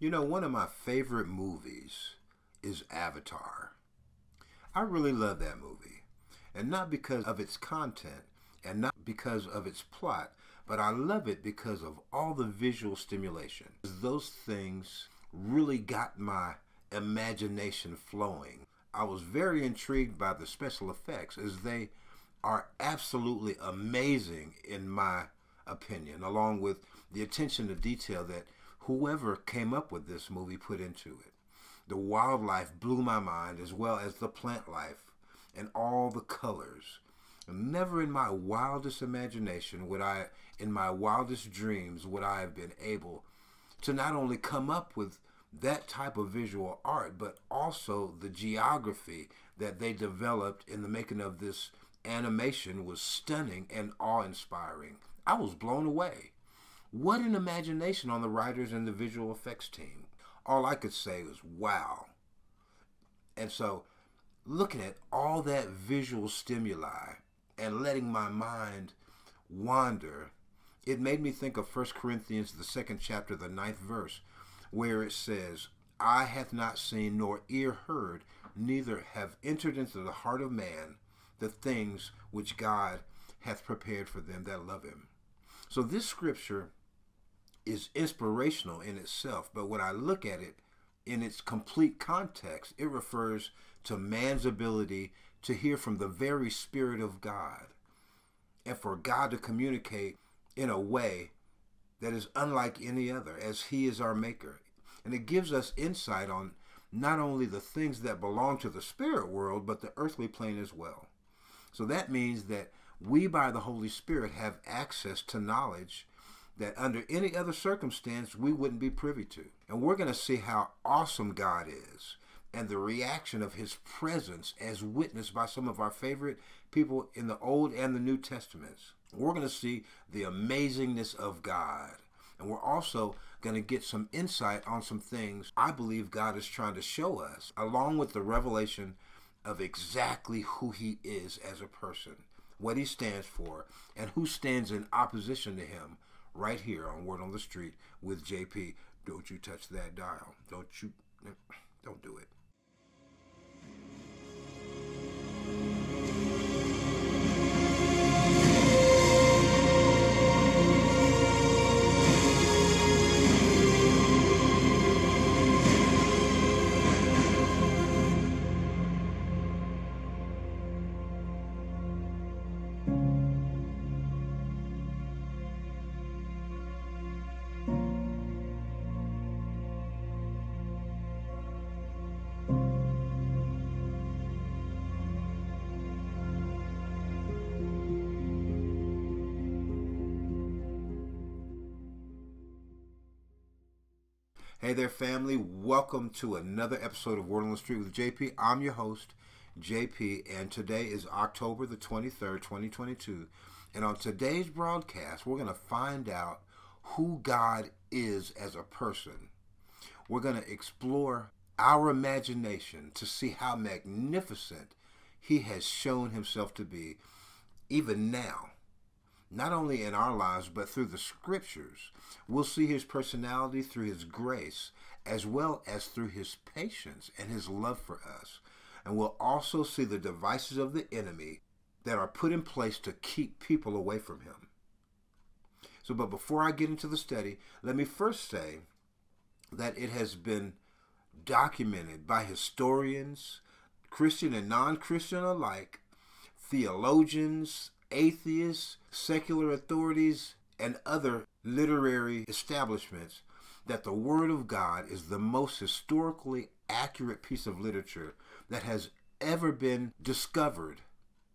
You know, one of my favorite movies is Avatar. I really love that movie. And not because of its content and not because of its plot, but I love it because of all the visual stimulation. Those things really got my imagination flowing. I was very intrigued by the special effects as they are absolutely amazing in my opinion, along with the attention to detail that whoever came up with this movie put into it. The wildlife blew my mind as well as the plant life and all the colors. Never in my wildest imagination would I, in my wildest dreams, would I have been able to not only come up with that type of visual art, but also the geography that they developed in the making of this animation was stunning and awe inspiring. I was blown away. What an imagination on the writers and the visual effects team. All I could say was, wow. And so, looking at all that visual stimuli and letting my mind wander, it made me think of 1 Corinthians, the second chapter, the ninth verse, where it says, Eye hath not seen, nor ear heard, neither have entered into the heart of man the things which God hath prepared for them that love him. So this scripture is inspirational in itself, but when I look at it in its complete context, it refers to man's ability to hear from the very Spirit of God and for God to communicate in a way that is unlike any other, as He is our Maker. And it gives us insight on not only the things that belong to the spirit world, but the earthly plane as well. So that means that we, by the Holy Spirit, have access to knowledge that under any other circumstance we wouldn't be privy to. And we're going to see how awesome God is and the reaction of his presence as witnessed by some of our favorite people in the Old and the New Testaments. We're going to see the amazingness of God. And we're also going to get some insight on some things I believe God is trying to show us, along with the revelation of exactly who he is as a person, what he stands for, and who stands in opposition to him right here on Word on the Street with JP. Don't you touch that dial. Don't you, don't do it. Hey there, family. Welcome to another episode of Word on the Street with JP. I'm your host, JP, and today is October the 23rd, 2022. And on today's broadcast, we're going to find out who God is as a person. We're going to explore our imagination to see how magnificent He has shown Himself to be, even now not only in our lives, but through the scriptures. We'll see his personality through his grace, as well as through his patience and his love for us. And we'll also see the devices of the enemy that are put in place to keep people away from him. So, but before I get into the study, let me first say that it has been documented by historians, Christian and non Christian alike, theologians, atheists, secular authorities, and other literary establishments that the Word of God is the most historically accurate piece of literature that has ever been discovered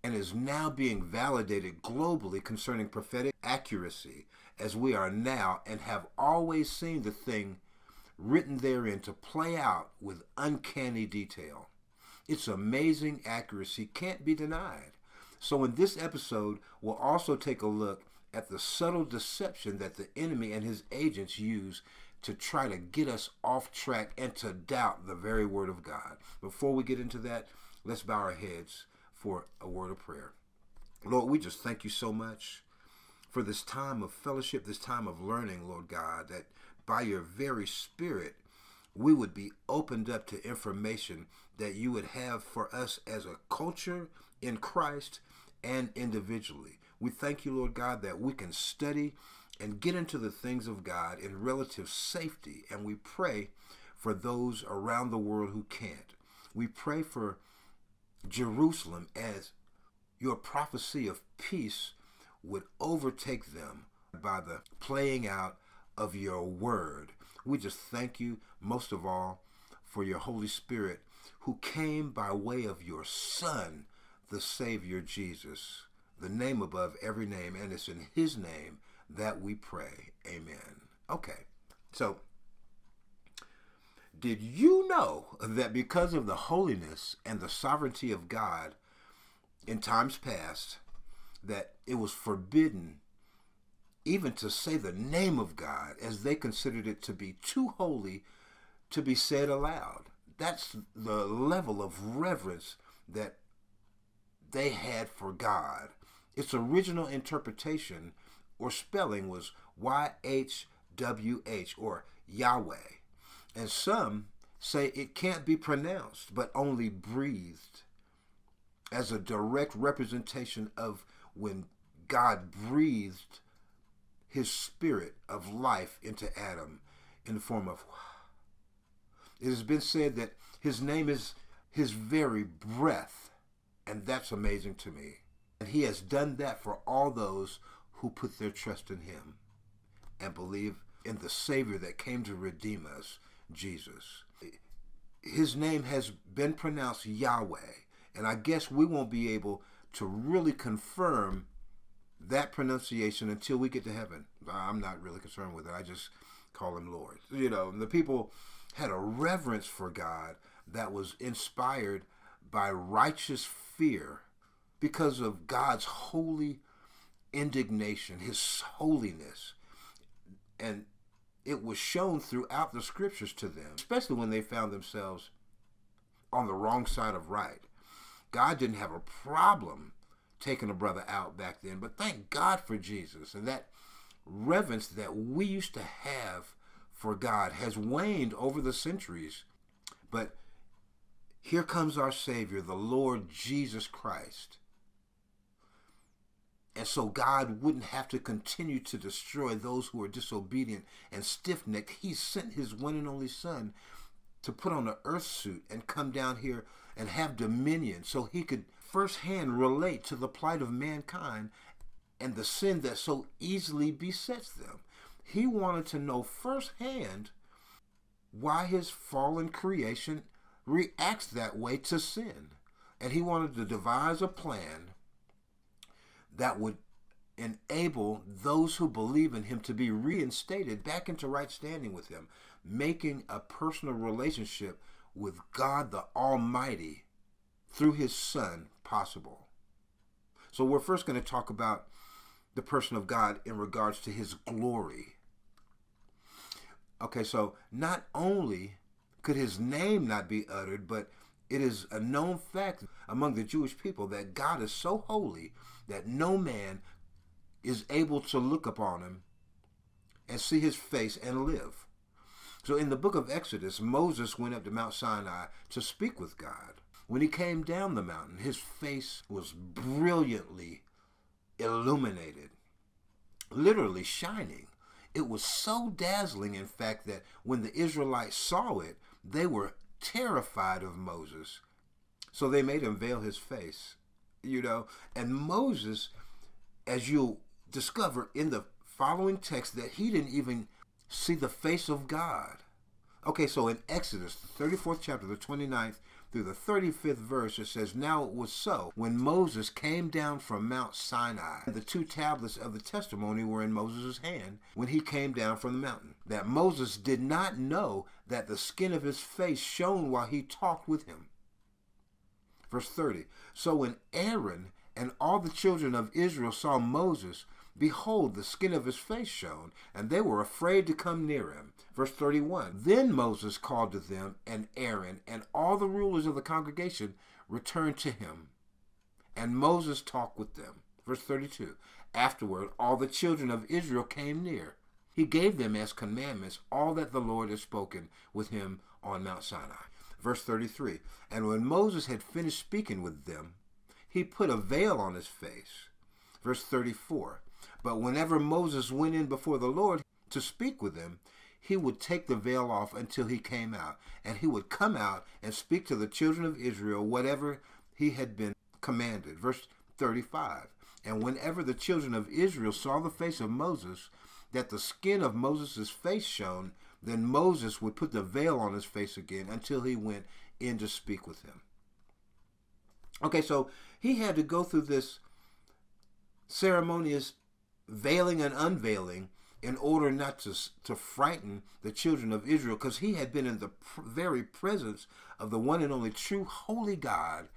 and is now being validated globally concerning prophetic accuracy as we are now and have always seen the thing written therein to play out with uncanny detail. Its amazing accuracy can't be denied. So, in this episode, we'll also take a look at the subtle deception that the enemy and his agents use to try to get us off track and to doubt the very word of God. Before we get into that, let's bow our heads for a word of prayer. Lord, we just thank you so much for this time of fellowship, this time of learning, Lord God, that by your very Spirit, we would be opened up to information that you would have for us as a culture in Christ and individually. We thank you, Lord God, that we can study and get into the things of God in relative safety. And we pray for those around the world who can't. We pray for Jerusalem as your prophecy of peace would overtake them by the playing out of your word. We just thank you most of all for your Holy Spirit who came by way of your Son, the Savior Jesus, the name above every name, and it's in His name that we pray. Amen. Okay, so did you know that because of the holiness and the sovereignty of God in times past, that it was forbidden even to say the name of God as they considered it to be too holy to be said aloud? That's the level of reverence that they had for God. Its original interpretation or spelling was YHWH or Yahweh. And some say it can't be pronounced but only breathed as a direct representation of when God breathed his spirit of life into Adam in the form of. It has been said that his name is his very breath, and that's amazing to me. And he has done that for all those who put their trust in him and believe in the Savior that came to redeem us, Jesus. His name has been pronounced Yahweh, and I guess we won't be able to really confirm that pronunciation until we get to heaven. I'm not really concerned with it. I just call him Lord. You know, the people had a reverence for God that was inspired by righteous fear because of God's holy indignation, his holiness. And it was shown throughout the scriptures to them, especially when they found themselves on the wrong side of right. God didn't have a problem taking a brother out back then, but thank God for Jesus. And that reverence that we used to have for God has waned over the centuries. But here comes our Savior, the Lord Jesus Christ. And so God wouldn't have to continue to destroy those who are disobedient and stiff necked. He sent his one and only Son to put on an earth suit and come down here and have dominion so he could firsthand relate to the plight of mankind and the sin that so easily besets them. He wanted to know firsthand why his fallen creation reacts that way to sin. And he wanted to devise a plan that would enable those who believe in him to be reinstated back into right standing with him, making a personal relationship with God the Almighty through his Son possible. So we're first going to talk about the person of God in regards to his glory. Okay, so not only could his name not be uttered, but it is a known fact among the Jewish people that God is so holy that no man is able to look upon him and see his face and live. So in the book of Exodus, Moses went up to Mount Sinai to speak with God. When he came down the mountain, his face was brilliantly illuminated, literally shining. It was so dazzling, in fact, that when the Israelites saw it, they were terrified of Moses. So they made him veil his face you know. And Moses, as you'll discover in the following text, that he didn't even see the face of God. Okay, so in Exodus, the 34th chapter, the 29th through the 35th verse, it says, Now it was so, when Moses came down from Mount Sinai, the two tablets of the testimony were in Moses' hand when he came down from the mountain, that Moses did not know that the skin of his face shone while he talked with him. Verse 30 So when Aaron and all the children of Israel saw Moses, behold, the skin of his face shone, and they were afraid to come near him. Verse 31 Then Moses called to them, and Aaron and all the rulers of the congregation returned to him. And Moses talked with them. Verse 32 Afterward, all the children of Israel came near, he gave them as commandments all that the Lord had spoken with him on Mount Sinai. Verse 33 And when Moses had finished speaking with them, he put a veil on his face. Verse 34 But whenever Moses went in before the Lord to speak with him, he would take the veil off until he came out, and he would come out and speak to the children of Israel whatever he had been commanded. Verse 35 And whenever the children of Israel saw the face of Moses, that the skin of Moses' face shone, then Moses would put the veil on his face again until he went in to speak with him. Okay, so he had to go through this ceremonious veiling and unveiling in order not to, to frighten the children of Israel because he had been in the pr- very presence of the one and only true holy God.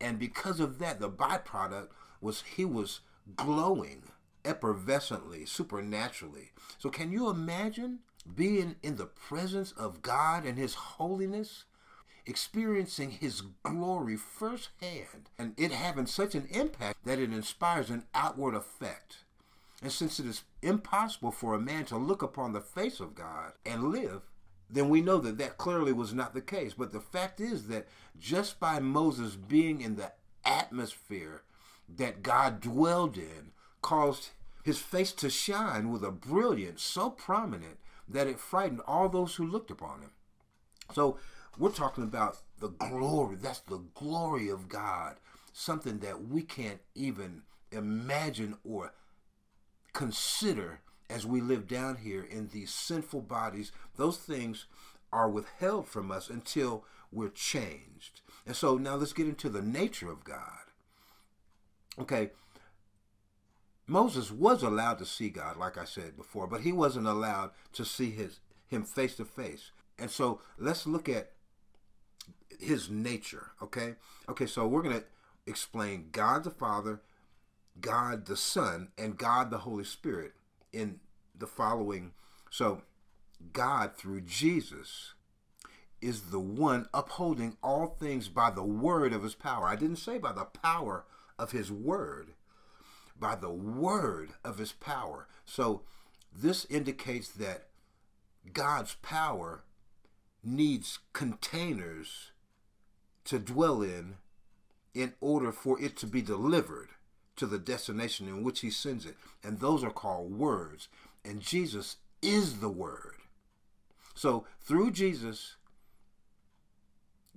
And because of that, the byproduct was he was glowing effervescently, supernaturally. So, can you imagine being in the presence of God and His holiness? Experiencing his glory firsthand, and it having such an impact that it inspires an outward effect. And since it is impossible for a man to look upon the face of God and live, then we know that that clearly was not the case. But the fact is that just by Moses being in the atmosphere that God dwelled in, caused his face to shine with a brilliance so prominent that it frightened all those who looked upon him. So we're talking about the glory. That's the glory of God, something that we can't even imagine or consider as we live down here in these sinful bodies. Those things are withheld from us until we're changed. And so now let's get into the nature of God. Okay, Moses was allowed to see God, like I said before, but he wasn't allowed to see his him face to face. And so let's look at his nature, okay? Okay, so we're going to explain God the Father, God the Son, and God the Holy Spirit in the following. So, God through Jesus is the one upholding all things by the word of his power. I didn't say by the power of his word by the word of his power. So this indicates that God's power needs containers to dwell in in order for it to be delivered to the destination in which he sends it. And those are called words. And Jesus is the word. So through Jesus,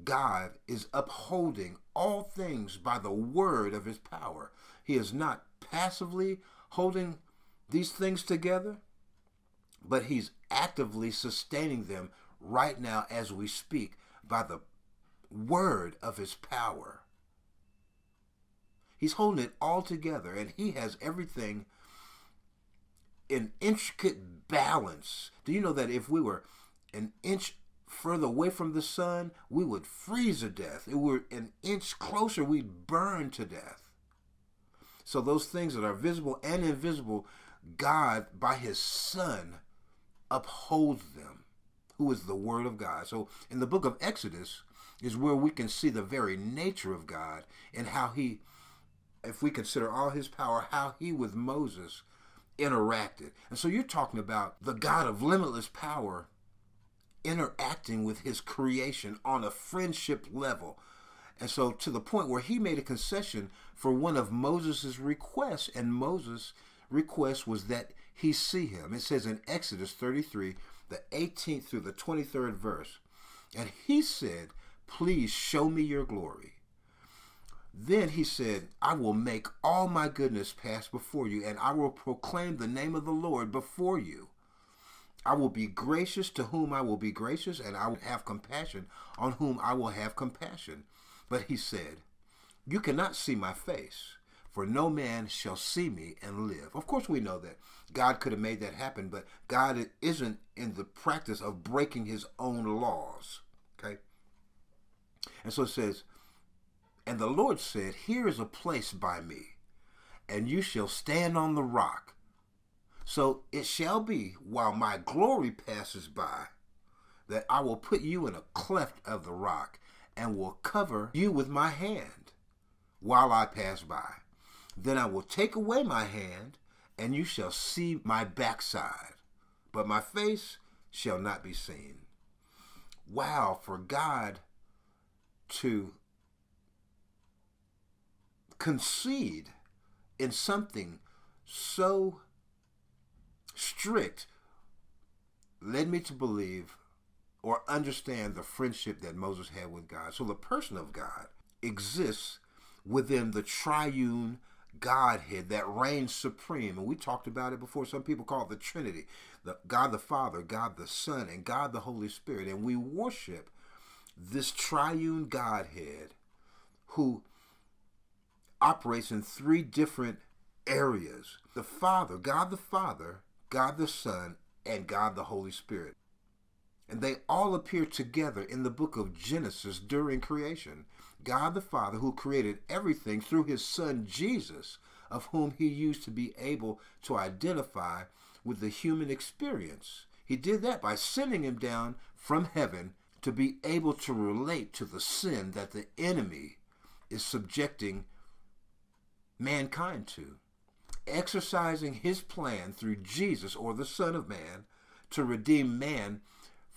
God is upholding all things by the word of his power. He is not passively holding these things together, but he's actively sustaining them right now as we speak by the word of his power. He's holding it all together and he has everything in intricate balance. Do you know that if we were an inch further away from the sun, we would freeze to death? If we were an inch closer, we'd burn to death. So those things that are visible and invisible, God, by his Son, upholds them, who is the Word of God. So in the book of Exodus is where we can see the very nature of God and how he, if we consider all his power, how he with Moses interacted. And so you're talking about the God of limitless power interacting with his creation on a friendship level and so to the point where he made a concession for one of Moses' requests, and Moses' request was that he see him. It says in Exodus 33, the 18th through the 23rd verse, and he said, Please show me your glory. Then he said, I will make all my goodness pass before you, and I will proclaim the name of the Lord before you. I will be gracious to whom I will be gracious, and I will have compassion on whom I will have compassion. But he said, You cannot see my face, for no man shall see me and live. Of course, we know that God could have made that happen, but God isn't in the practice of breaking his own laws. Okay? And so it says, And the Lord said, Here is a place by me, and you shall stand on the rock. So it shall be, while my glory passes by, that I will put you in a cleft of the rock and will cover you with my hand while I pass by. Then I will take away my hand, and you shall see my backside, but my face shall not be seen. Wow, for God to concede in something so strict led me to believe or understand the friendship that Moses had with God. So the person of God exists within the triune Godhead that reigns supreme. And we talked about it before. Some people call it the Trinity the God the Father, God the Son, and God the Holy Spirit. And we worship this triune Godhead who operates in three different areas the Father, God the Father, God the Son, and God the Holy Spirit. And they all appear together in the book of Genesis during creation. God the Father, who created everything through his Son Jesus, of whom he used to be able to identify with the human experience. He did that by sending him down from heaven to be able to relate to the sin that the enemy is subjecting mankind to. Exercising his plan through Jesus or the Son of Man to redeem man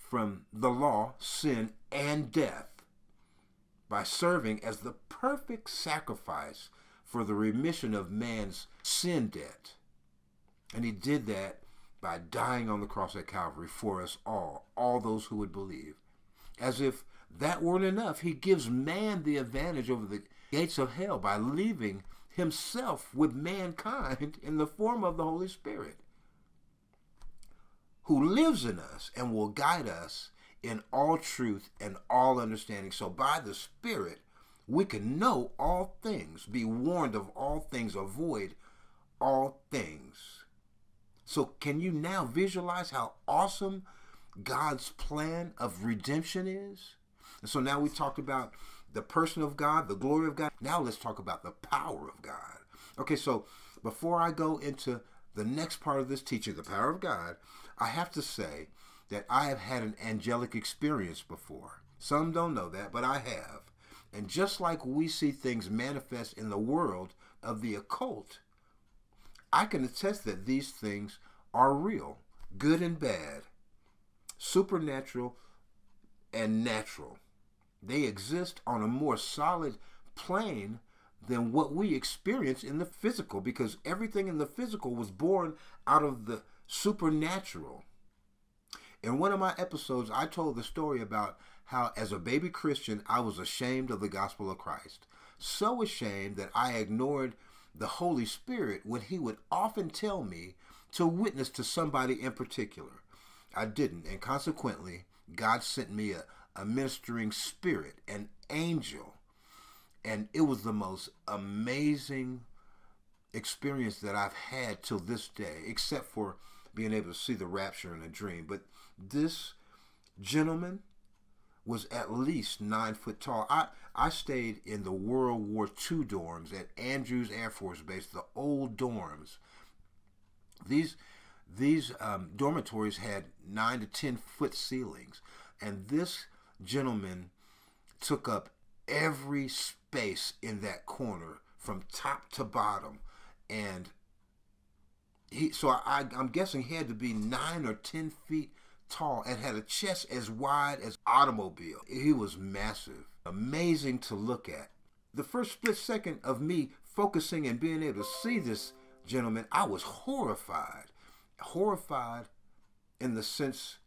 from the law, sin, and death by serving as the perfect sacrifice for the remission of man's sin debt. And he did that by dying on the cross at Calvary for us all, all those who would believe. As if that weren't enough, he gives man the advantage over the gates of hell by leaving himself with mankind in the form of the Holy Spirit, who lives in us and will guide us in all truth and all understanding. So by the Spirit, we can know all things, be warned of all things, avoid all things. So, can you now visualize how awesome God's plan of redemption is? And so now we talked about the person of God, the glory of God. Now let's talk about the power of God. Okay, so before I go into the next part of this teaching, the power of God, I have to say that I have had an angelic experience before. Some don't know that, but I have. And just like we see things manifest in the world of the occult, I can attest that these things are real, good and bad, supernatural and natural. They exist on a more solid plane than what we experience in the physical because everything in the physical was born out of the supernatural. In one of my episodes, I told the story about how, as a baby Christian, I was ashamed of the gospel of Christ. So ashamed that I ignored the Holy Spirit when He would often tell me to witness to somebody in particular. I didn't, and consequently, God sent me a, a ministering spirit, an angel. And it was the most amazing experience that I've had till this day, except for being able to see the rapture in a dream. But this gentleman was at least nine foot tall. I, I stayed in the World War II dorms at Andrews Air Force Base, the old dorms. These these um, dormitories had nine to ten foot ceilings, and this gentleman took up every space in that corner from top to bottom, and he. So I, I'm guessing he had to be nine or ten feet tall and had a chest as wide as automobile. He was massive, amazing to look at. The first split second of me focusing and being able to see this gentleman, I was horrified. Horrified in the sense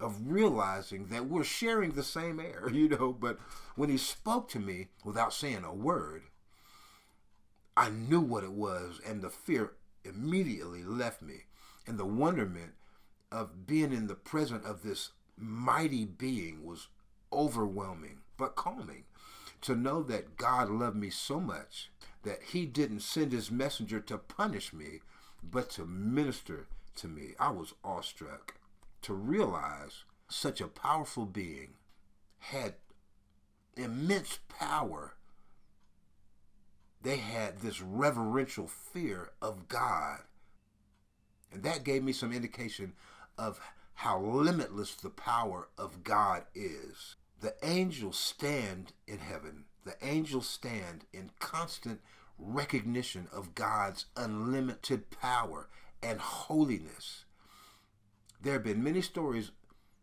of realizing that we're sharing the same air, you know, but when he spoke to me without saying a word, I knew what it was and the fear immediately left me and the wonderment of being in the presence of this mighty being was overwhelming but calming. To know that God loved me so much that he didn't send his messenger to punish me, but to minister to me. I was awestruck to realize such a powerful being had immense power. They had this reverential fear of God. And that gave me some indication of how limitless the power of God is. The angels stand in heaven. The angels stand in constant recognition of God's unlimited power and holiness. there have been many stories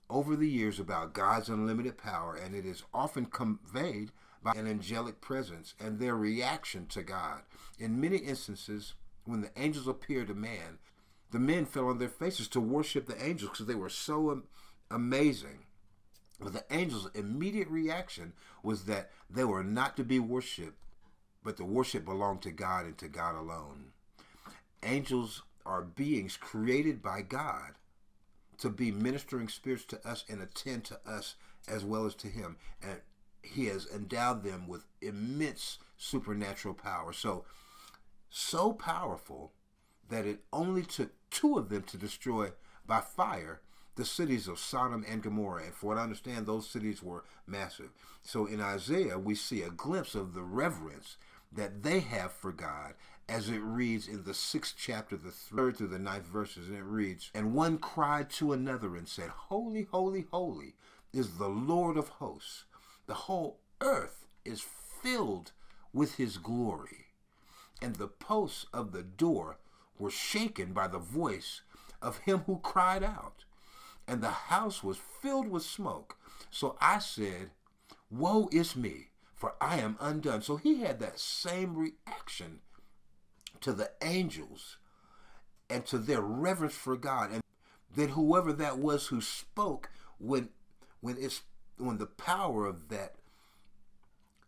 over the years about God's unlimited power, and it is often conveyed by an angelic presence and their reaction to God. In many instances, when the angels appeared to man, the men fell on their faces to worship the angels because they were so amazing. But the angels' immediate reaction was that they were not to be worshipped, but the worship belonged to God and to God alone. Angels are beings created by God to be ministering spirits to us and attend to us as well as to Him. And He has endowed them with immense supernatural power. So, so powerful that it only took two of them to destroy by fire the cities of Sodom and Gomorrah. And for what I understand, those cities were massive. So in Isaiah, we see a glimpse of the reverence that they have for God as it reads in the sixth chapter, the third through the ninth verses. And it reads, And one cried to another and said, Holy, holy, holy is the Lord of hosts. The whole earth is filled with his glory. And the posts of the door were shaken by the voice of him who cried out and the house was filled with smoke. So I said, Woe is me, for I am undone. So he had that same reaction to the angels and to their reverence for God. And then whoever that was who spoke when when it's when the power of that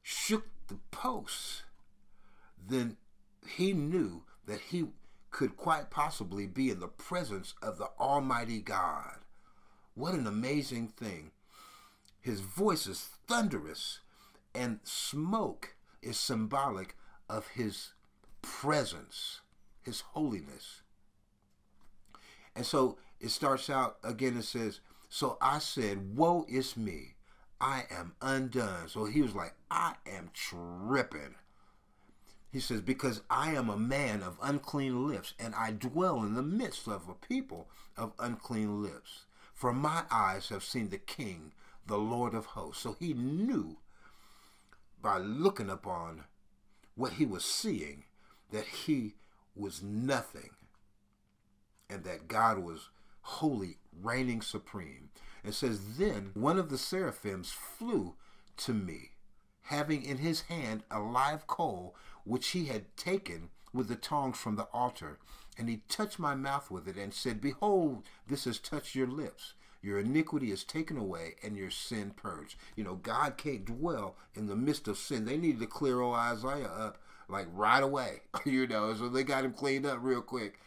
shook the posts, then he knew that he could quite possibly be in the presence of the Almighty God. What an amazing thing. His voice is thunderous, and smoke is symbolic of his presence, his holiness. And so it starts out again, it says, So I said, Woe is me, I am undone. So he was like, I am tripping. He says, Because I am a man of unclean lips, and I dwell in the midst of a people of unclean lips. For my eyes have seen the King, the Lord of hosts. So he knew by looking upon what he was seeing that he was nothing and that God was holy, reigning supreme. It says, Then one of the seraphims flew to me, having in his hand a live coal which he had taken with the tongs from the altar. And he touched my mouth with it and said, Behold, this has touched your lips. Your iniquity is taken away and your sin purged. You know, God can't dwell in the midst of sin. They needed to clear old Isaiah up like right away, you know, so they got him cleaned up real quick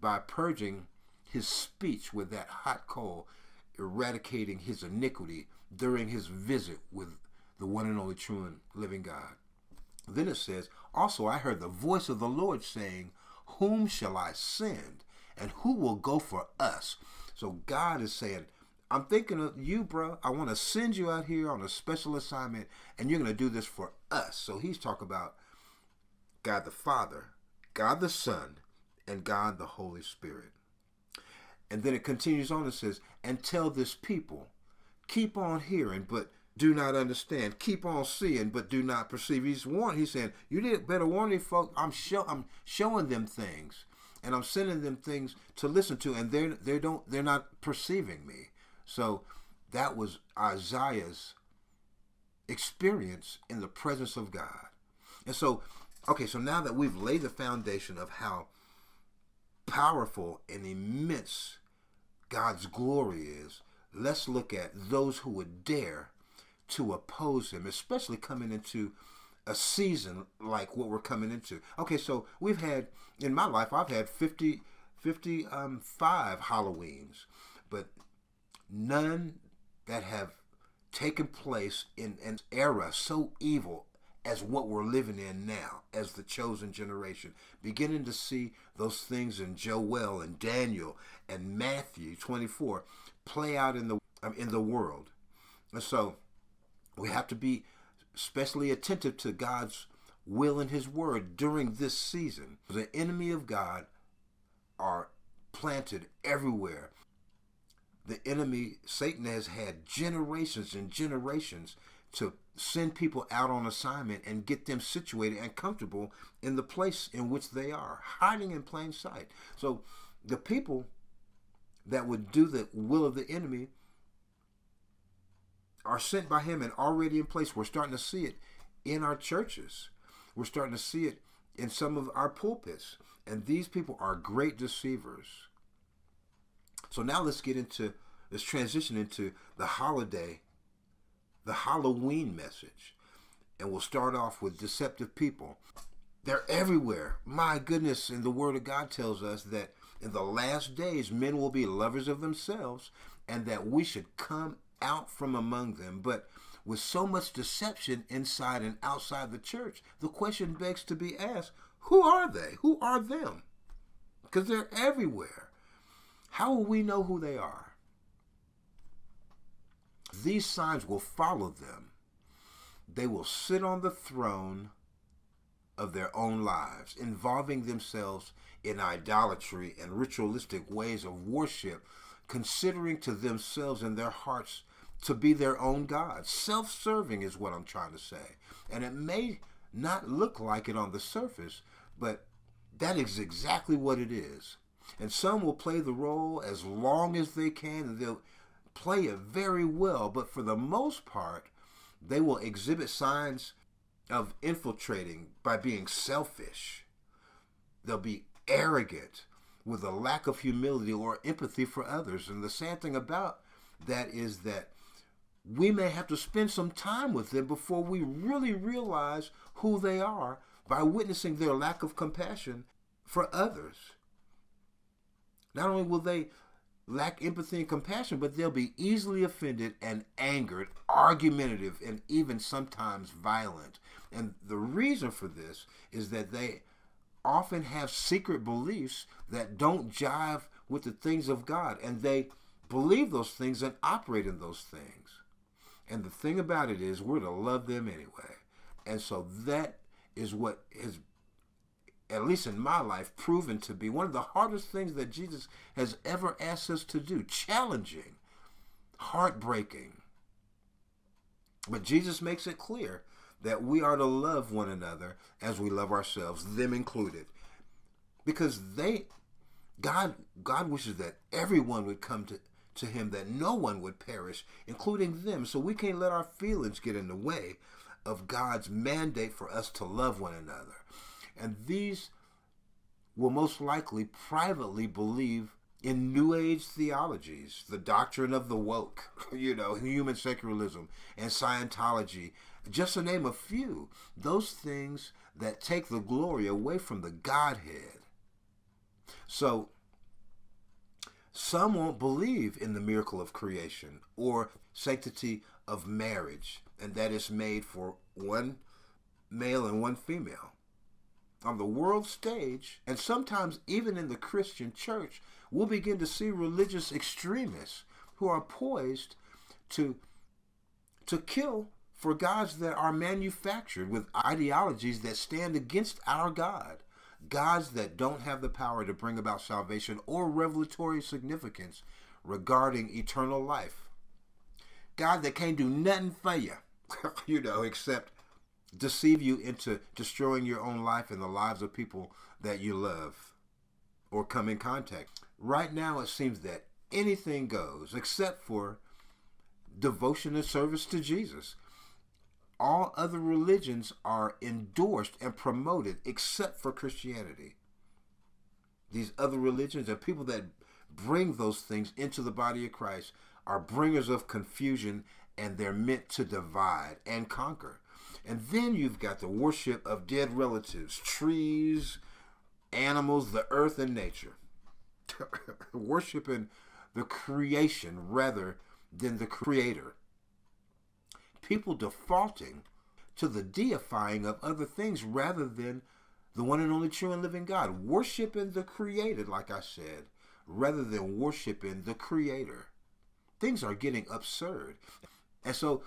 by purging his speech with that hot coal, eradicating his iniquity during his visit with the one and only true and living God. Then it says, Also I heard the voice of the Lord saying, Whom shall I send? And who will go for us? So God is saying, I'm thinking of you, bro. I want to send you out here on a special assignment, and you're going to do this for us. So he's talking about God the Father, God the Son, and God the Holy Spirit. And then it continues on and says, and tell this people, keep on hearing, but do not understand. Keep on seeing, but do not perceive. He's warning. He's saying, "You did better warn these folks. I'm show. I'm showing them things, and I'm sending them things to listen to, and they're they don't they're not perceiving me. So that was Isaiah's experience in the presence of God. And so, okay, so now that we've laid the foundation of how powerful and immense God's glory is, let's look at those who would dare to oppose him, especially coming into a season like what we're coming into. Okay, so we've had, in my life, I've had 50, 55 um, Halloweens, but none that have taken place in an era so evil as what we're living in now as the chosen generation. Beginning to see those things in Joel and Daniel and Matthew 24 play out in the in the world. And so we have to be especially attentive to God's will and his word during this season. The enemy of God are planted everywhere. The enemy, Satan, has had generations and generations to send people out on assignment and get them situated and comfortable in the place in which they are, hiding in plain sight. So the people that would do the will of the enemy are sent by him and already in place. We're starting to see it in our churches. We're starting to see it in some of our pulpits. And these people are great deceivers. So now let's get into, let's transition into the holiday, the Halloween message. And we'll start off with deceptive people. They're everywhere. My goodness. And the Word of God tells us that in the last days, men will be lovers of themselves and that we should come out from among them. But with so much deception inside and outside the church, the question begs to be asked who are they? Who are them? Because they're everywhere. How will we know who they are? These signs will follow them. They will sit on the throne of their own lives, involving themselves in idolatry and ritualistic ways of worship, considering to themselves and their hearts to be their own gods. Self serving is what I'm trying to say. And it may not look like it on the surface, but that is exactly what it is. And some will play the role as long as they can, and they'll play it very well. But for the most part, they will exhibit signs of infiltrating by being selfish. They'll be arrogant with a lack of humility or empathy for others. And the sad thing about that is that we may have to spend some time with them before we really realize who they are by witnessing their lack of compassion for others. Not only will they lack empathy and compassion, but they'll be easily offended and angered, argumentative, and even sometimes violent. And the reason for this is that they often have secret beliefs that don't jive with the things of God, and they believe those things and operate in those things. And the thing about it is, we're to love them anyway. And so that is what has, at least in my life, proven to be one of the hardest things that Jesus has ever asked us to do challenging, heartbreaking. But Jesus makes it clear that we are to love one another as we love ourselves, them included. Because they, God, God wishes that everyone would come to to him that no one would perish, including them. So we can't let our feelings get in the way of God's mandate for us to love one another. And these will most likely privately believe in New Age theologies, the doctrine of the woke, you know, human secularism, and Scientology, just to name a few. Those things that take the glory away from the Godhead. So some won't believe in the miracle of creation or sanctity of marriage, and that is made for one male and one female. On the world stage, and sometimes even in the Christian church, we'll begin to see religious extremists who are poised to, to kill for gods that are manufactured with ideologies that stand against our God gods that don't have the power to bring about salvation or revelatory significance regarding eternal life. God that can't do nothing for you, you know, except deceive you into destroying your own life and the lives of people that you love or come in contact. Right now, it seems that anything goes except for devotion and service to Jesus all other religions are endorsed and promoted except for Christianity. These other religions and people that bring those things into the body of Christ are bringers of confusion and they're meant to divide and conquer. And then you've got the worship of dead relatives, trees, animals, the earth, and nature. Worshiping the creation rather than the creator people defaulting to the deifying of other things rather than the one and only true and living God, worshiping the created, like I said, rather than worshiping the creator. Things are getting absurd. And so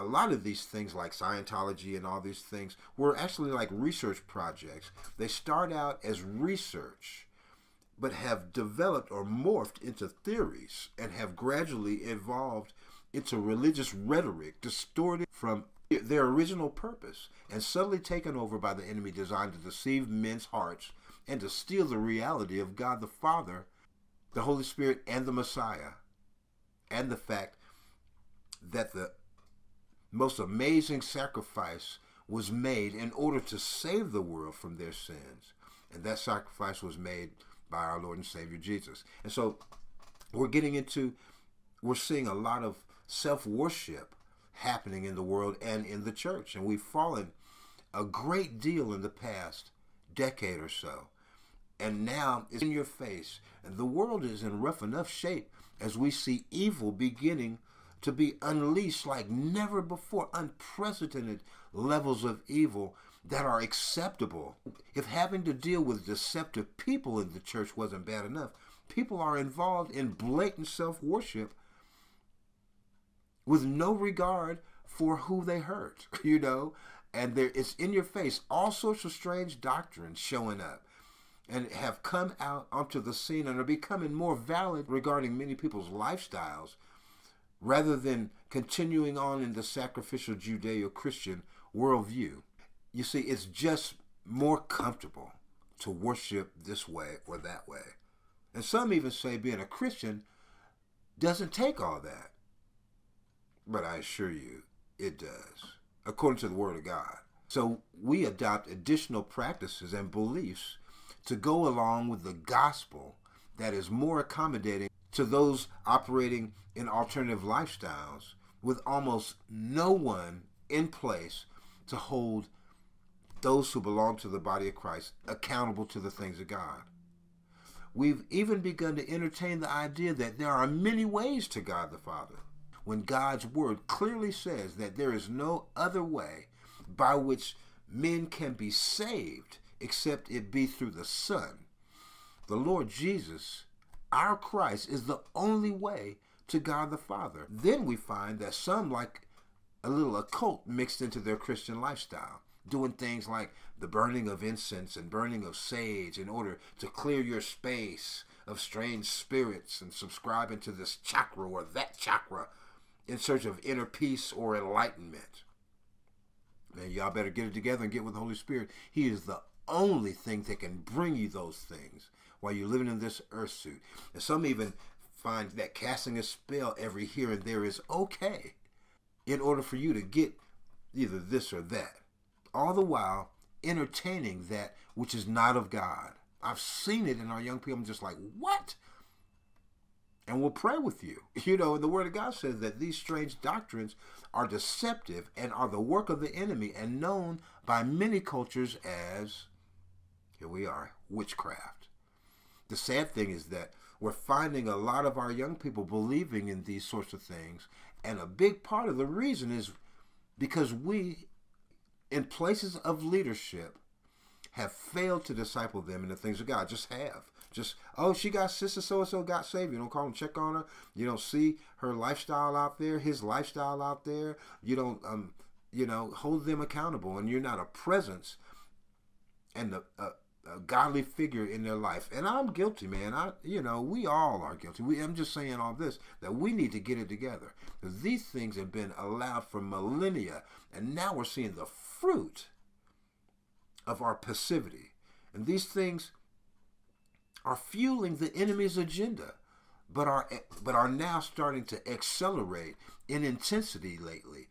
a lot of these things like Scientology and all these things were actually like research projects. They start out as research, but have developed or morphed into theories and have gradually evolved into religious rhetoric distorted from their original purpose and subtly taken over by the enemy designed to deceive men's hearts and to steal the reality of God the Father the Holy Spirit and the Messiah, and the fact that the most amazing sacrifice was made in order to save the world from their sins. And that sacrifice was made by our Lord and Savior Jesus. And so we're getting into, we're seeing a lot of self worship happening in the world and in the church. And we've fallen a great deal in the past decade or so. And now it's in your face. And the world is in rough enough shape as we see evil beginning to be unleashed like never before. Unprecedented levels of evil that are acceptable. If having to deal with deceptive people in the church wasn't bad enough, people are involved in blatant self worship with no regard for who they hurt, you know? And there it's in your face. All sorts of strange doctrines showing up and have come out onto the scene and are becoming more valid regarding many people's lifestyles rather than continuing on in the sacrificial Judeo Christian worldview. You see, it's just more comfortable to worship this way or that way. And some even say being a Christian doesn't take all that. But I assure you, it does, according to the Word of God. So we adopt additional practices and beliefs to go along with the gospel that is more accommodating to those operating in alternative lifestyles with almost no one in place to hold those who belong to the body of Christ accountable to the things of God. We've even begun to entertain the idea that there are many ways to God the Father, when God's Word clearly says that there is no other way by which men can be saved except it be through the Son. The Lord Jesus, our Christ, is the only way to God the Father. Then we find that some like a little occult mixed into their Christian lifestyle doing things like the burning of incense and burning of sage in order to clear your space of strange spirits and subscribing to this chakra or that chakra in search of inner peace or enlightenment. Man, y'all better get it together and get with the Holy Spirit. He is the only thing that can bring you those things while you're living in this earth suit. And some even find that casting a spell every here and there is okay in order for you to get either this or that all the while entertaining that which is not of God. I've seen it in our young people. I'm just like, what? And we'll pray with you. You know, the Word of God says that these strange doctrines are deceptive and are the work of the enemy and known by many cultures as, here we are, witchcraft. The sad thing is that we're finding a lot of our young people believing in these sorts of things. And a big part of the reason is because we in places of leadership have failed to disciple them in the things of God. Just have. Just, oh, she got sister so and so got saved. You don't call and check on her. You don't see her lifestyle out there, his lifestyle out there. You don't, um, you know, hold them accountable. And you're not a presence and the, a, a godly figure in their life. And I'm guilty, man. I, you know, we all are guilty. We, I'm just saying all this that we need to get it together. These things have been allowed for millennia. And now we're seeing the fruit of our passivity. And these things are fueling the enemy's agenda, but are but are now starting to accelerate in intensity lately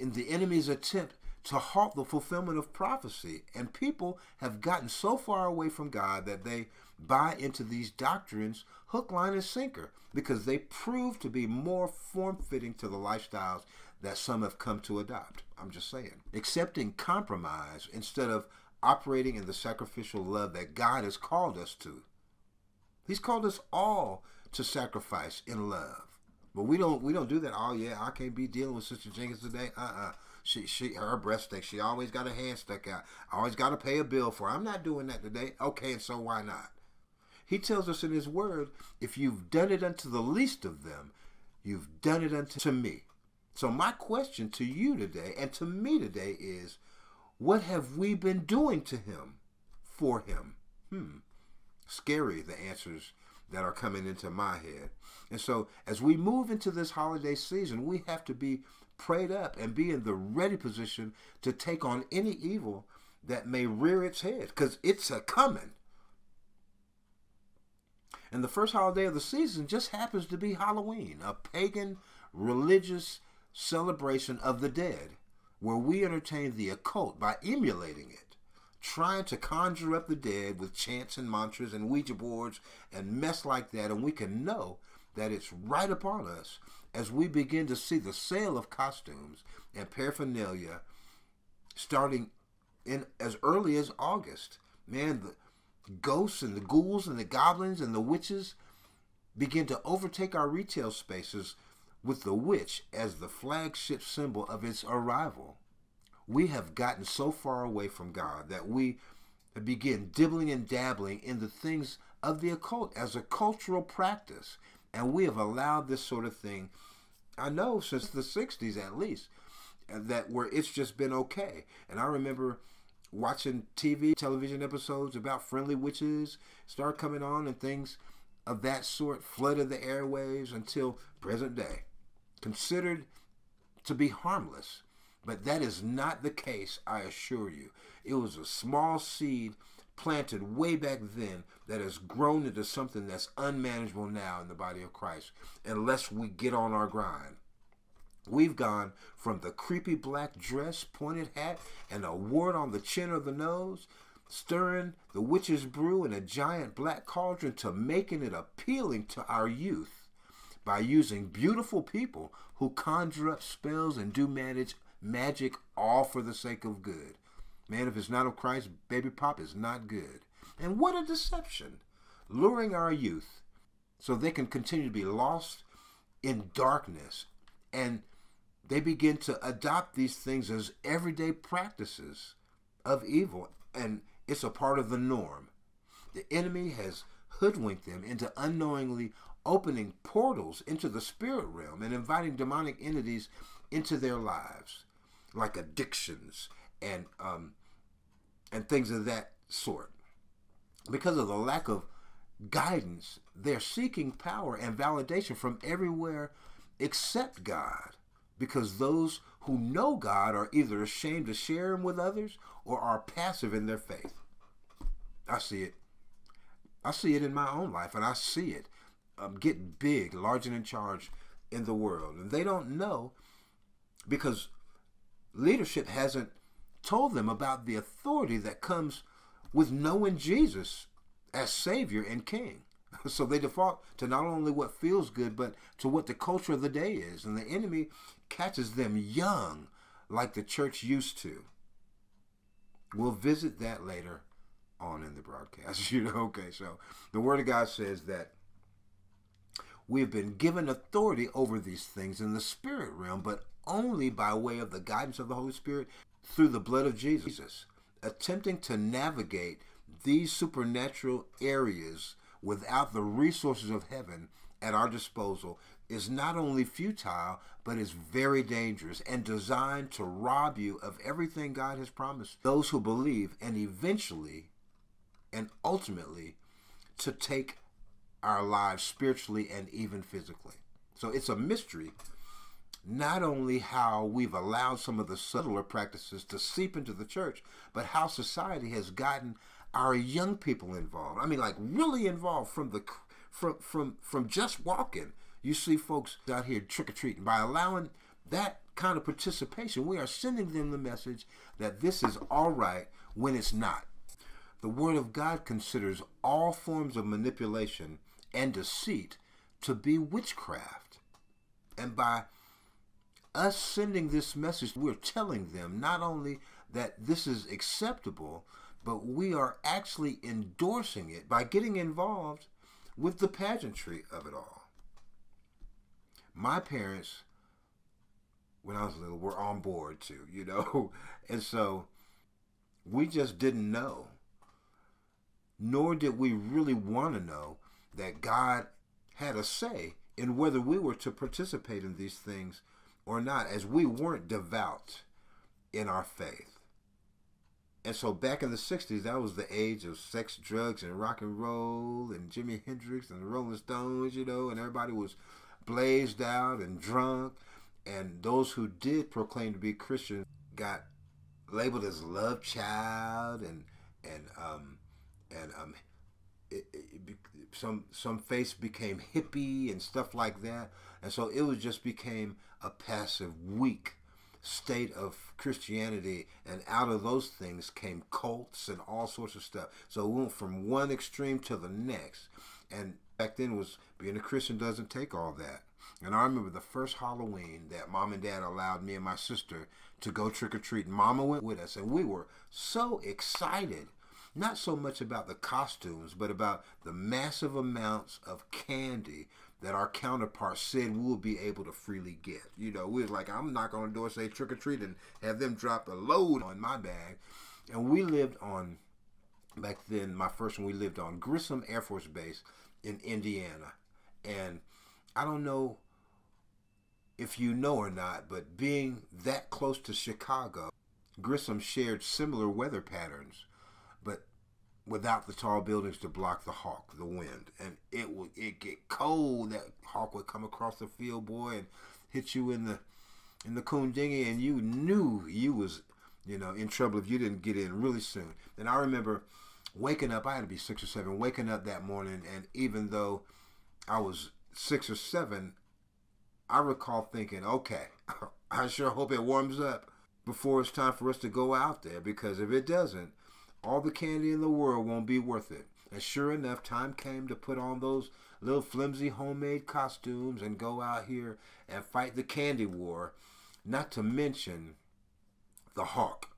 in the enemy's attempt to halt the fulfillment of prophecy. And people have gotten so far away from God that they buy into these doctrines hook, line, and sinker because they prove to be more form fitting to the lifestyles that some have come to adopt. I'm just saying. Accepting compromise instead of operating in the sacrificial love that God has called us to. He's called us all to sacrifice in love. But we don't we don't do that. Oh yeah, I can't be dealing with Sister Jenkins today. Uh-uh. She she her breast stick. She always got a hand stuck out. I always got to pay a bill for. Her. I'm not doing that today. Okay, and so why not? He tells us in his word, if you've done it unto the least of them, you've done it unto me. So, my question to you today and to me today is what have we been doing to him for him? Hmm. Scary, the answers that are coming into my head. And so, as we move into this holiday season, we have to be prayed up and be in the ready position to take on any evil that may rear its head because it's a coming. And the first holiday of the season just happens to be Halloween, a pagan religious celebration of the dead, where we entertain the occult by emulating it, trying to conjure up the dead with chants and mantras and Ouija boards and mess like that. And we can know that it's right upon us as we begin to see the sale of costumes and paraphernalia starting in as early as August. Man, the ghosts and the ghouls and the goblins and the witches begin to overtake our retail spaces with the witch as the flagship symbol of its arrival. We have gotten so far away from God that we begin dibbling and dabbling in the things of the occult as a cultural practice. And we have allowed this sort of thing, I know, since the 60s at least, that where it's just been okay. And I remember watching TV, television episodes about friendly witches start coming on and things of that sort flooded the airwaves until present day. Considered to be harmless, but that is not the case, I assure you. It was a small seed planted way back then that has grown into something that's unmanageable now in the body of Christ unless we get on our grind. We've gone from the creepy black dress, pointed hat, and a wart on the chin or the nose, stirring the witch's brew in a giant black cauldron, to making it appealing to our youth by using beautiful people who conjure up spells and do manage magic all for the sake of good. Man, if it's not of Christ, baby pop is not good. And what a deception! Luring our youth so they can continue to be lost in darkness and they begin to adopt these things as everyday practices of evil, and it's a part of the norm. The enemy has hoodwinked them into unknowingly opening portals into the spirit realm and inviting demonic entities into their lives, like addictions and um, and things of that sort. Because of the lack of guidance, they're seeking power and validation from everywhere except God because those who know God are either ashamed to share Him with others or are passive in their faith. I see it. I see it in my own life, and I see it um, get big, large, and in charge in the world. And they don't know because leadership hasn't told them about the authority that comes with knowing Jesus as Savior and King. So they default to not only what feels good, but to what the culture of the day is. And the enemy catches them young, like the church used to. We'll visit that later on in the broadcast. You know, okay, so the Word of God says that we have been given authority over these things in the spirit realm, but only by way of the guidance of the Holy Spirit through the blood of Jesus. Attempting to navigate these supernatural areas without the resources of heaven at our disposal is not only futile, but is very dangerous and designed to rob you of everything God has promised those who believe, and eventually and ultimately to take our lives spiritually and even physically. So it's a mystery not only how we've allowed some of the subtler practices to seep into the church, but how society has gotten our young people involved. I mean, like really involved from the from from from just walking. You see folks out here trick or treating by allowing that kind of participation. We are sending them the message that this is all right when it's not. The Word of God considers all forms of manipulation and deceit to be witchcraft. And by us sending this message, we're telling them not only that this is acceptable, but we are actually endorsing it by getting involved with the pageantry of it all. My parents, when I was little, were on board too, you know, and so we just didn't know, nor did we really want to know that God had a say in whether we were to participate in these things or not, as we weren't devout in our faith. And so back in the 60s, that was the age of sex, drugs, and rock and roll, and Jimi Hendrix and the Rolling Stones, you know, and everybody was blazed out and drunk. And those who did proclaim to be Christian got labeled as love child and and um and um it, it, some some faiths became hippie and stuff like that, and so it was just became a passive, weak state of Christianity, and out of those things came cults and all sorts of stuff. So it went from one extreme to the next, and back then was being a Christian doesn't take all that. And I remember the first Halloween that mom and dad allowed me and my sister to go trick or treat. Mama went with us, and we were so excited. Not so much about the costumes, but about the massive amounts of candy that our counterparts said we will be able to freely get. You know, we was like, I'm not going to do it, say trick or treat, and have them drop a load on my bag. And we lived on, back then, my first one, we lived on Grissom Air Force Base in Indiana. And I don't know if you know or not, but being that close to Chicago, Grissom shared similar weather patterns, without the tall buildings to block the hawk, the wind. And it would it get cold. That hawk would come across the field, boy, and hit you in the in the coon dinghy, and you knew you was you know in trouble if you didn't get in really soon. And I remember waking up. I had to be six or seven. Waking up that morning, and even though I was six or seven, I recall thinking, okay, I sure hope it warms up before it's time for us to go out there because if it doesn't, all the candy in the world won't be worth it. And sure enough, time came to put on those little flimsy homemade costumes and go out here and fight the candy war, not to mention the hawk.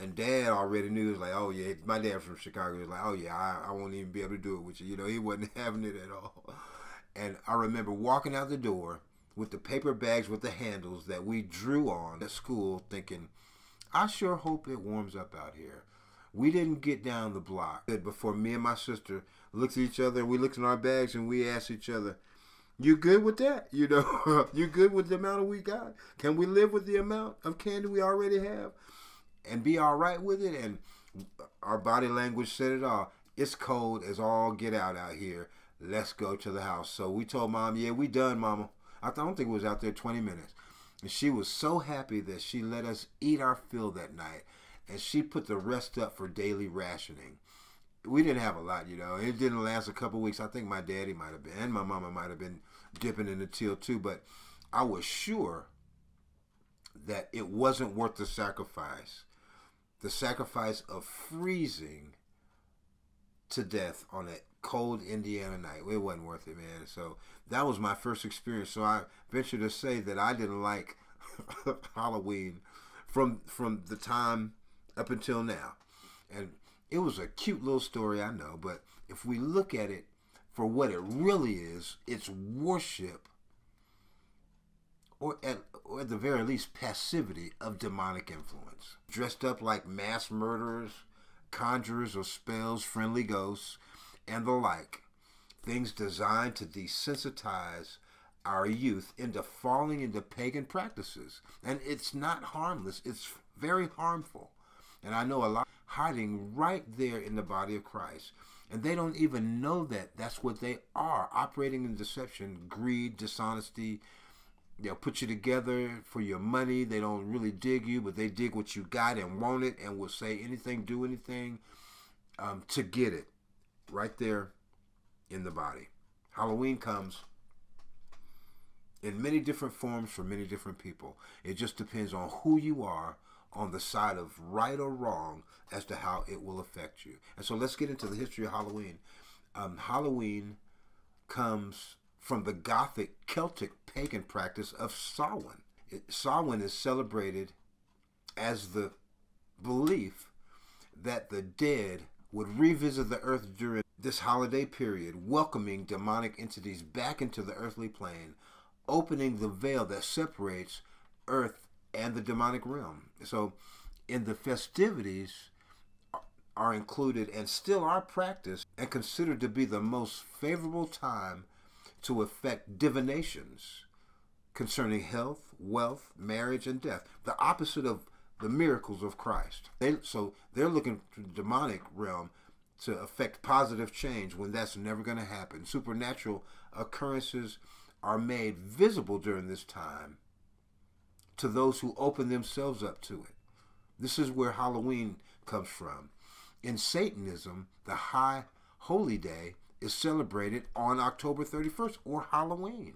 And dad already knew, was like, oh yeah, my dad from Chicago was like, oh yeah, I, I won't even be able to do it with you. You know, he wasn't having it at all. And I remember walking out the door with the paper bags with the handles that we drew on at school, thinking, I sure hope it warms up out here. We didn't get down the block before me and my sister looked at each other we looked in our bags and we asked each other, You good with that? You know, you good with the amount we got? Can we live with the amount of candy we already have and be all right with it? And our body language said it all. It's cold as all get out out here. Let's go to the house. So we told mom, Yeah, we done, mama. I don't think it was out there 20 minutes. And she was so happy that she let us eat our fill that night. And she put the rest up for daily rationing. We didn't have a lot, you know. It didn't last a couple weeks. I think my daddy might have been, and my mama might have been dipping in the till too. But I was sure that it wasn't worth the sacrifice. The sacrifice of freezing to death on that cold Indiana night. It wasn't worth it, man. So that was my first experience. So I venture to say that I didn't like Halloween from from the time up until now. And it was a cute little story, I know, but if we look at it for what it really is, it's worship or at, or at the very least passivity of demonic influence. Dressed up like mass murderers, conjurers or spells, friendly ghosts, and the like. Things designed to desensitize our youth into falling into pagan practices. And it's not harmless, it's very harmful. And I know a lot hiding right there in the body of Christ. And they don't even know that that's what they are operating in deception, greed, dishonesty. They'll put you together for your money. They don't really dig you, but they dig what you got and want it and will say anything, do anything um, to get it right there in the body. Halloween comes in many different forms for many different people. It just depends on who you are on the side of right or wrong as to how it will affect you. And so let's get into the history of Halloween. Um, Halloween comes from the Gothic Celtic pagan practice of Samhain. It, Samhain is celebrated as the belief that the dead would revisit the earth during this holiday period, welcoming demonic entities back into the earthly plane, opening the veil that separates earth and the demonic realm. So, in the festivities are included and still are practiced and considered to be the most favorable time to effect divinations concerning health, wealth, marriage, and death. The opposite of the miracles of Christ. They, so they're looking to the demonic realm to affect positive change when that's never going to happen. Supernatural occurrences are made visible during this time to those who open themselves up to it. This is where Halloween comes from. In Satanism, the high holy day is celebrated on October 31st or Halloween.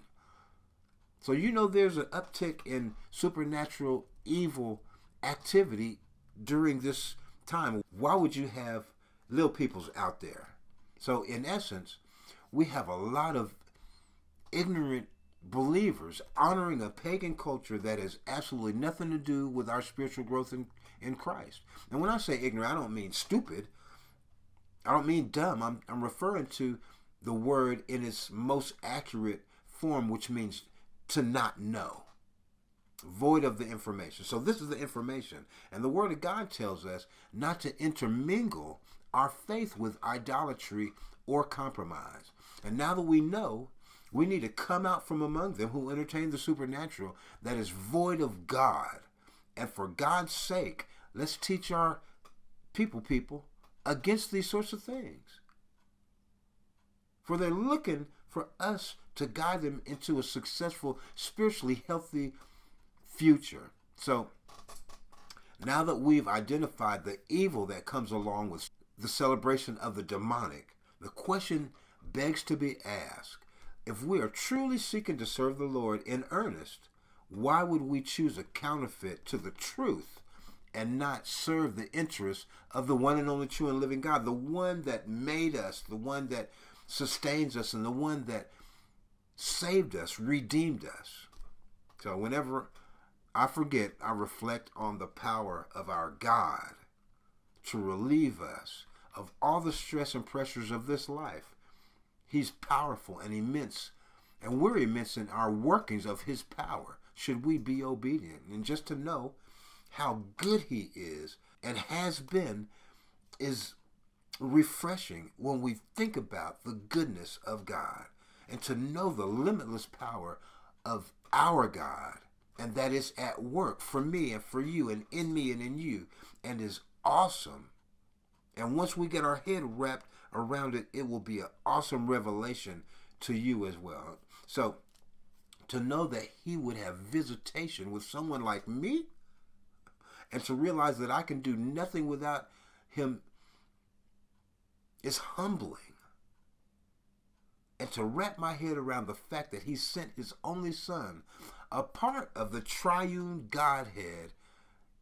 So you know there's an uptick in supernatural evil activity during this time. Why would you have little peoples out there? So in essence, we have a lot of ignorant believers honoring a pagan culture that has absolutely nothing to do with our spiritual growth in, in Christ. And when I say ignorant, I don't mean stupid. I don't mean dumb. I'm, I'm referring to the word in its most accurate form, which means to not know, void of the information. So, this is the information. And the Word of God tells us not to intermingle our faith with idolatry or compromise. And now that we know, we need to come out from among them who entertain the supernatural that is void of God. And for God's sake, let's teach our people, people, against these sorts of things. For they're looking for us to guide them into a successful, spiritually healthy future. So, now that we've identified the evil that comes along with the celebration of the demonic, the question begs to be asked if we are truly seeking to serve the Lord in earnest, why would we choose a counterfeit to the truth and not serve the interests of the one and only true and living God, the one that made us, the one that sustains us, and the one that saved us, redeemed us? So, whenever I forget, I reflect on the power of our God to relieve us of all the stress and pressures of this life. He's powerful and immense, and we're immense in our workings of His power, should we be obedient. And just to know how good He is and has been is refreshing when we think about the goodness of God and to know the limitless power of our God and that is at work for me and for you and in me and in you and is awesome. And once we get our head wrapped around it, it will be an awesome revelation to you as well. So, to know that He would have visitation with someone like me, and to realize that I can do nothing without Him is humbling. And to wrap my head around the fact that He sent His only Son, a part of the triune Godhead,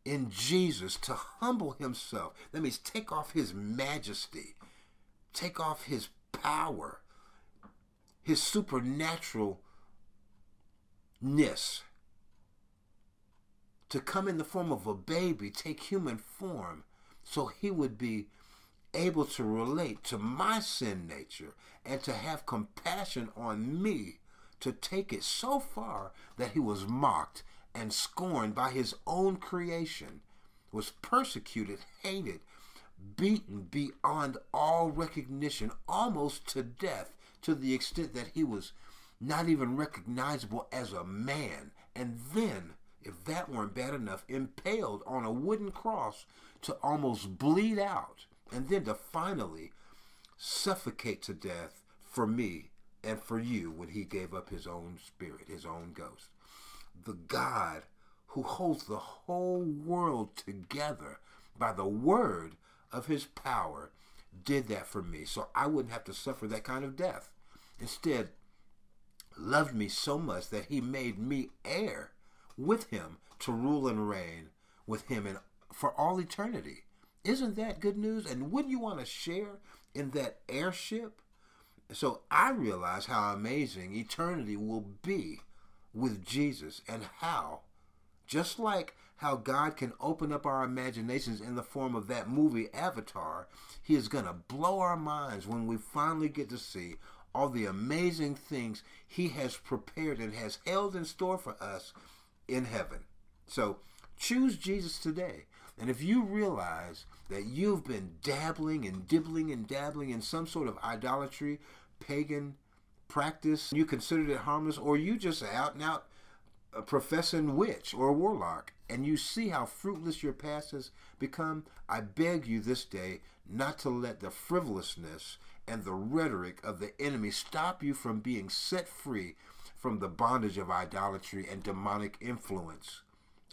in Jesus to humble himself. That means take off his majesty, take off his power, his supernaturalness, to come in the form of a baby, take human form, so he would be able to relate to my sin nature and to have compassion on me, to take it so far that he was mocked and scorned by his own creation, was persecuted, hated, beaten beyond all recognition, almost to death, to the extent that he was not even recognizable as a man. And then, if that weren't bad enough, impaled on a wooden cross to almost bleed out, and then to finally suffocate to death for me and for you when he gave up his own spirit, his own ghost. The God who holds the whole world together by the word of his power did that for me so I wouldn't have to suffer that kind of death. Instead, loved me so much that he made me heir with him to rule and reign with him and for all eternity. Isn't that good news? And wouldn't you want to share in that heirship? So I realize how amazing eternity will be with Jesus and how, just like how God can open up our imaginations in the form of that movie Avatar, He is going to blow our minds when we finally get to see all the amazing things He has prepared and has held in store for us in heaven. So choose Jesus today. And if you realize that you've been dabbling and dibbling and dabbling in some sort of idolatry, pagan practice, you considered it harmless, or you just out and out a professing witch or warlock, and you see how fruitless your past has become, I beg you this day not to let the frivolousness and the rhetoric of the enemy stop you from being set free from the bondage of idolatry and demonic influence,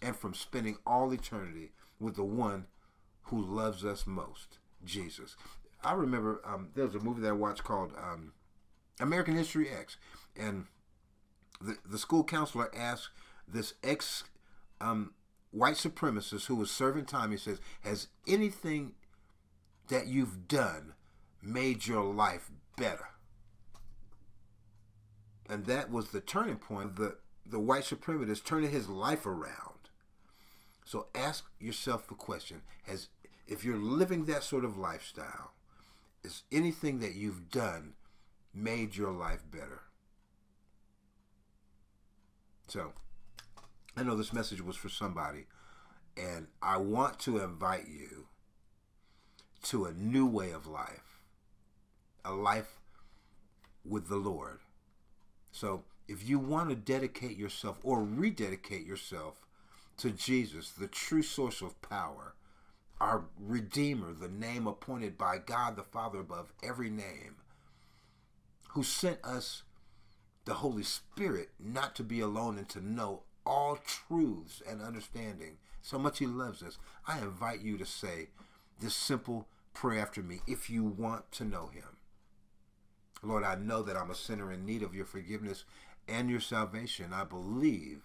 and from spending all eternity with the one who loves us most, Jesus. I remember um, there was a movie that I watched called um, American History X, and the the school counselor asked this ex um, white supremacist who was serving time. He says, "Has anything that you've done made your life better?" And that was the turning point. The the white supremacist turning his life around. So ask yourself the question: Has if you're living that sort of lifestyle, is anything that you've done made your life better? So, I know this message was for somebody, and I want to invite you to a new way of life, a life with the Lord. So, if you want to dedicate yourself or rededicate yourself to Jesus, the true source of power, our Redeemer, the name appointed by God the Father above every name, who sent us the Holy Spirit not to be alone and to know all truths and understanding. So much He loves us. I invite you to say this simple prayer after me if you want to know Him. Lord, I know that I'm a sinner in need of your forgiveness and your salvation. I believe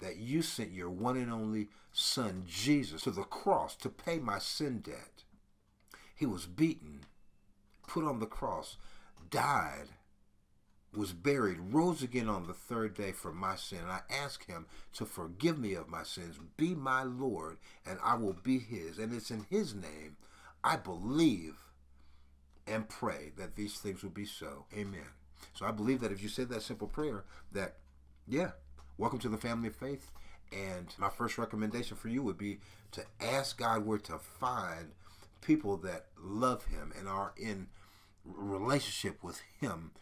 that you sent your one and only Son, Jesus, to the cross to pay my sin debt. He was beaten, put on the cross, died, was buried, rose again on the third day for my sin. And I ask him to forgive me of my sins, be my Lord, and I will be his. And it's in his name I believe and pray that these things will be so. Amen. So I believe that if you said that simple prayer, that, yeah, welcome to the family of faith. And my first recommendation for you would be to ask God where to find people that love Him and are in relationship with Him.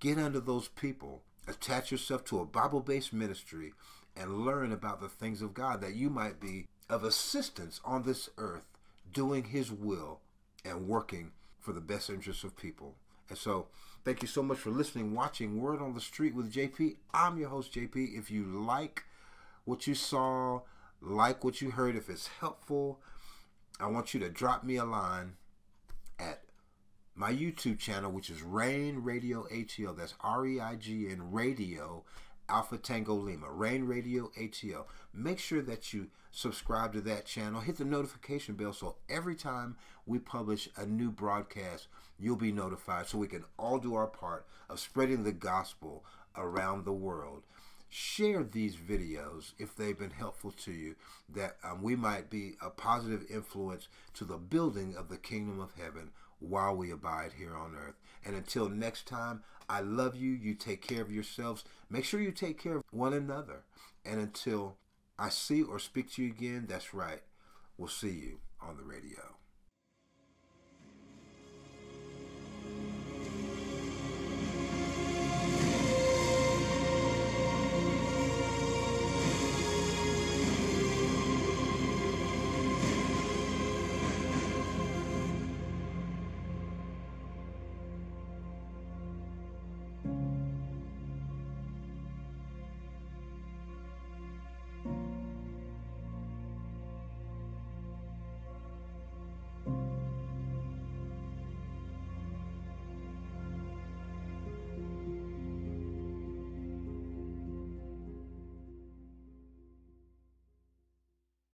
Get under those people, attach yourself to a Bible based ministry, and learn about the things of God that you might be of assistance on this earth, doing His will and working for the best interests of people. And so, thank you so much for listening, watching Word on the Street with JP. I'm your host, JP. If you like what you saw, like what you heard, if it's helpful, I want you to drop me a line my YouTube channel, which is Reign Radio ATL. That's R E I G N Radio Alpha Tango Lima, Reign Radio ATL. Make sure that you subscribe to that channel. Hit the notification bell so every time we publish a new broadcast, you'll be notified so we can all do our part of spreading the gospel around the world. Share these videos if they've been helpful to you, that um, we might be a positive influence to the building of the kingdom of heaven while we abide here on earth. And until next time, I love you. You take care of yourselves. Make sure you take care of one another. And until I see or speak to you again, that's right. We'll see you on the radio.